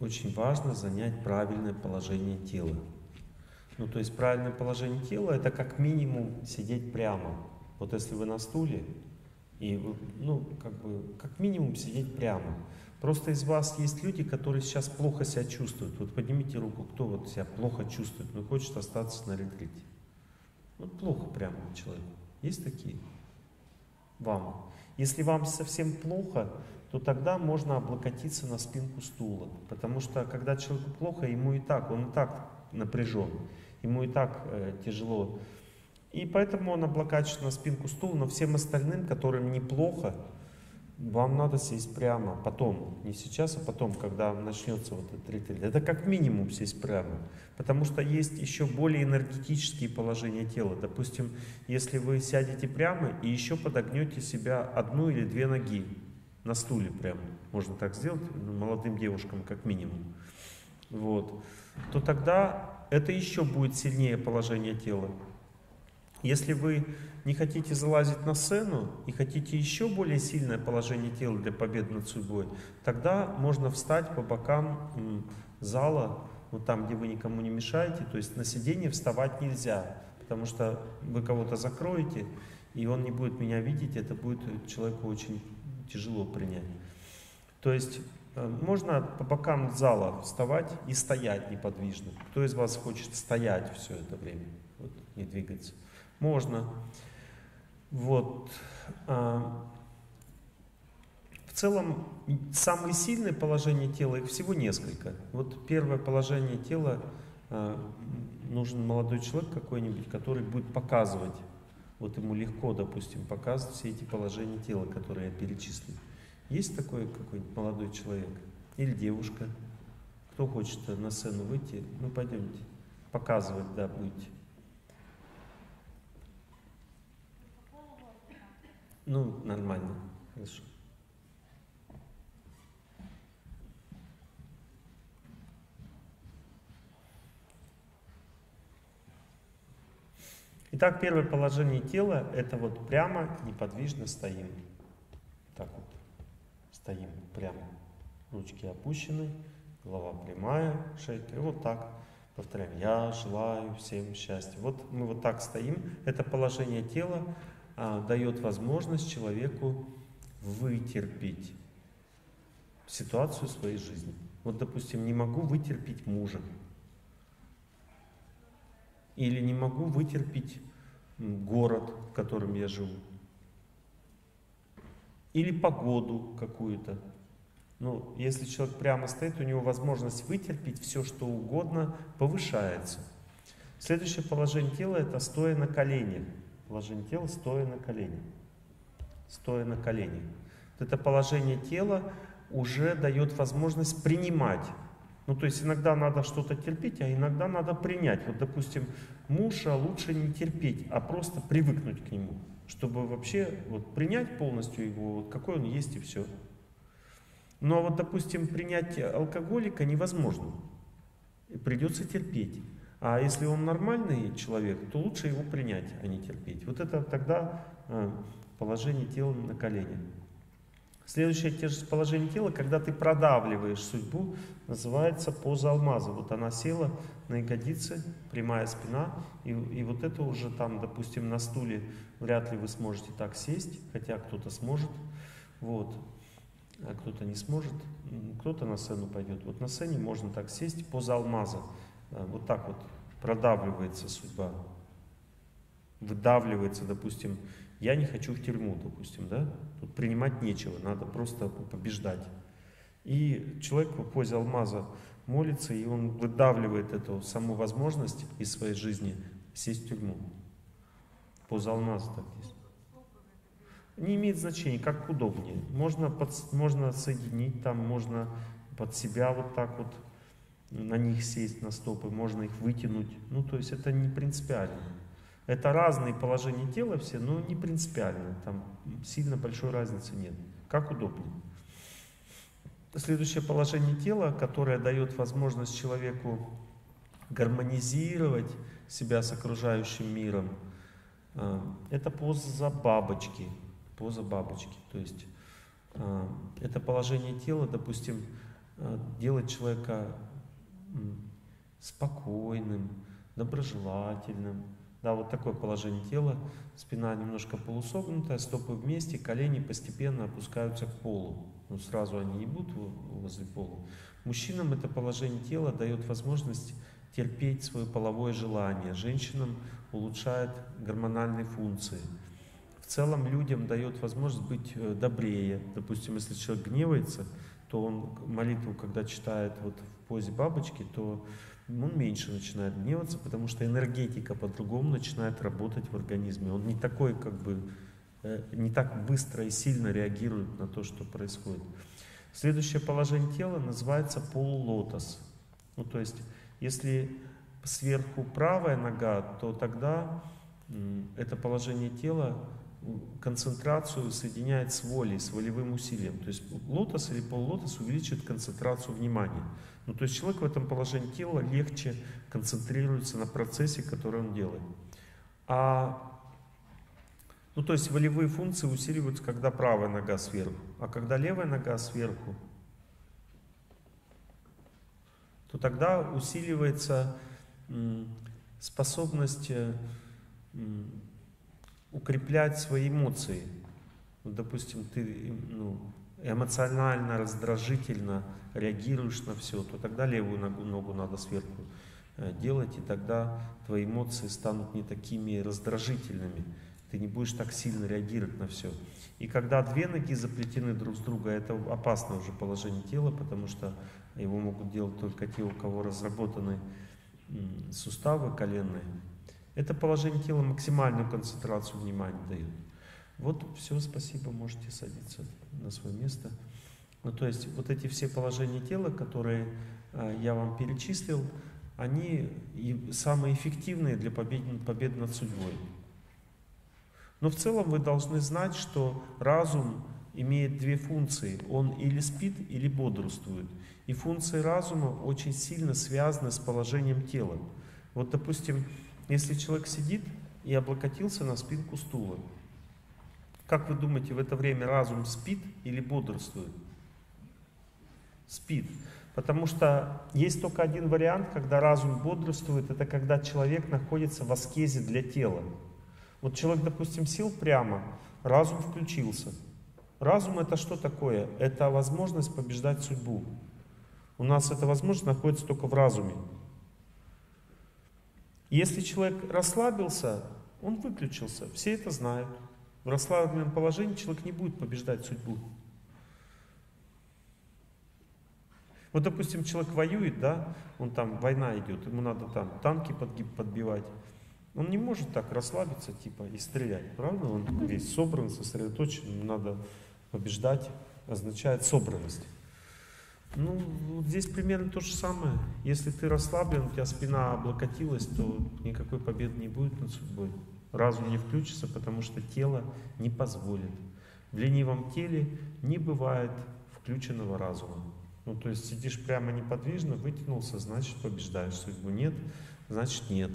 очень важно занять правильное положение тела. Ну, то есть правильное положение тела это как минимум сидеть прямо. Вот если вы на стуле, и вы, ну, как бы, как минимум сидеть прямо. Просто из вас есть люди, которые сейчас плохо себя чувствуют. Вот поднимите руку, кто вот себя плохо чувствует, но хочет остаться на ретрите. Вот плохо прямо человеку. Есть такие? Вам. Если вам совсем плохо, то тогда можно облокотиться на спинку стула. Потому что когда человеку плохо, ему и так, он и так напряжен, ему и так э, тяжело. И поэтому он облокачивается на спинку стула, но всем остальным, которым неплохо, вам надо сесть прямо, потом, не сейчас, а потом, когда начнется вот этот ретрит. Это как минимум сесть прямо, потому что есть еще более энергетические положения тела. Допустим, если вы сядете прямо и еще подогнете себя одну или две ноги на стуле прямо, можно так сделать, ну, молодым девушкам как минимум, вот, то тогда это еще будет сильнее положение тела. Если вы не хотите залазить на сцену и хотите еще более сильное положение тела для победы над судьбой, тогда можно встать по бокам зала, вот там, где вы никому не мешаете, то есть на сиденье вставать нельзя, потому что вы кого-то закроете, и он не будет меня видеть, это будет человеку очень тяжело принять. То есть э, можно по бокам зала вставать и стоять неподвижно. Кто из вас хочет стоять все это время, вот, не двигаться? Можно. Вот. А, в целом, самые сильные положения тела, их всего несколько. Вот первое положение тела, а, нужен молодой человек какой-нибудь, который будет показывать, вот ему легко, допустим, показывать все эти положения тела, которые я перечислил. Есть такой какой-нибудь молодой человек или девушка, кто хочет на сцену выйти, ну пойдемте, показывать, да, будете. Ну, нормально, хорошо. Итак, первое положение тела – это вот прямо, неподвижно стоим. Так вот, стоим прямо. Ручки опущены, голова прямая, шейка. И вот так повторяем. Я желаю всем счастья. Вот мы вот так стоим. Это положение тела а, дает возможность человеку вытерпеть ситуацию своей жизни. Вот, допустим, не могу вытерпеть мужа. Или не могу вытерпеть город, в котором я живу. Или погоду какую-то. Ну, если человек прямо стоит, у него возможность вытерпеть все, что угодно, повышается. Следующее положение тела – это стоя на коленях. Положение тела стоя на коленях. Стоя на коленях. Это положение тела уже дает возможность принимать. Ну, то есть иногда надо что-то терпеть, а иногда надо принять. Вот, допустим, мужа лучше не терпеть, а просто привыкнуть к нему, чтобы вообще вот, принять полностью его, вот, какой он есть и все. Ну, а вот, допустим, принять алкоголика невозможно. Придется терпеть. А если он нормальный человек, то лучше его принять, а не терпеть. Вот это тогда э, положение тела на колени. Следующее положение тела, когда ты продавливаешь судьбу, называется поза алмаза. Вот она села на ягодицы, прямая спина, и, и вот это уже там, допустим, на стуле вряд ли вы сможете так сесть, хотя кто-то сможет, вот, а кто-то не сможет, кто-то на сцену пойдет. Вот на сцене можно так сесть, поза алмаза. Э, вот так вот продавливается судьба, выдавливается, допустим, я не хочу в тюрьму, допустим, да, тут принимать нечего, надо просто побеждать. И человек в позе алмаза молится, и он выдавливает эту саму возможность из своей жизни сесть в тюрьму. Поза алмаза так есть. Не имеет значения, как удобнее. Можно, под, можно соединить там, можно под себя вот так вот на них сесть, на стопы, можно их вытянуть. Ну, то есть это не принципиально. Это разные положения тела все, но не принципиально. Там сильно большой разницы нет. Как удобнее. Следующее положение тела, которое дает возможность человеку гармонизировать себя с окружающим миром, э, это поза бабочки. Поза бабочки. То есть э, это положение тела, допустим, э, делать человека спокойным, доброжелательным. Да, вот такое положение тела, спина немножко полусогнутая, стопы вместе, колени постепенно опускаются к полу. Ну, сразу они не будут возле пола. Мужчинам это положение тела дает возможность терпеть свое половое желание. Женщинам улучшает гормональные функции. В целом людям дает возможность быть э, добрее. Допустим, если человек гневается, то он молитву, когда читает вот в позе бабочки, то он меньше начинает гневаться, потому что энергетика по-другому начинает работать в организме. Он не такой, как бы, э, не так быстро и сильно реагирует на то, что происходит. Следующее положение тела называется полулотос. Ну, то есть, если сверху правая нога, то тогда это положение тела концентрацию соединяет с волей, с волевым усилием. То есть лотос или полулотос увеличивает концентрацию внимания. Ну, то есть человек в этом положении тела легче концентрируется на процессе, который он делает. А, ну, то есть волевые функции усиливаются, когда правая нога сверху. А когда левая нога сверху, то тогда усиливается способность э, укреплять свои эмоции. Вот, допустим, ты ну, эмоционально, раздражительно реагируешь на все, то тогда левую ногу, ногу надо сверху э, делать, и тогда твои эмоции станут не такими раздражительными. Ты не будешь так сильно реагировать на все. И когда две ноги заплетены друг с другом, это опасное уже положение тела, потому что его могут делать только те, у кого разработаны суставы коленные. Это положение тела максимальную концентрацию внимания дает. Вот все, спасибо, можете садиться на свое место. Ну, то есть вот эти все положения тела, которые э, я вам перечислил, они и самые эффективные для побед, победы над судьбой. Но в целом вы должны знать, что разум имеет две функции. Он или спит, или бодрствует. И функции разума очень сильно связаны с положением тела. Вот, допустим, если человек сидит и облокотился на спинку стула, как вы думаете, в это время разум спит или бодрствует? Спит. Потому что есть только один вариант, когда разум бодрствует, это когда человек находится в аскезе для тела. Вот человек, допустим, сел прямо, разум включился. Разум это что такое? Это возможность побеждать судьбу. У нас эта возможность находится только в разуме. Если человек расслабился, он выключился. Все это знают. В расслабленном положении человек не будет побеждать судьбу. Вот, допустим, человек воюет, да, он там, война идет, ему надо там танки подбивать. Он не может так расслабиться, типа, и стрелять, правда? Он весь собран, сосредоточен, ему надо побеждать, означает собранность. Ну, здесь примерно то же самое. Если ты расслаблен, у тебя спина облокотилась, то никакой победы не будет над судьбой. Разум не включится, потому что тело не позволит. В ленивом теле не бывает включенного разума. Ну, то есть сидишь прямо неподвижно, вытянулся, значит побеждаешь судьбу. Нет, значит нет.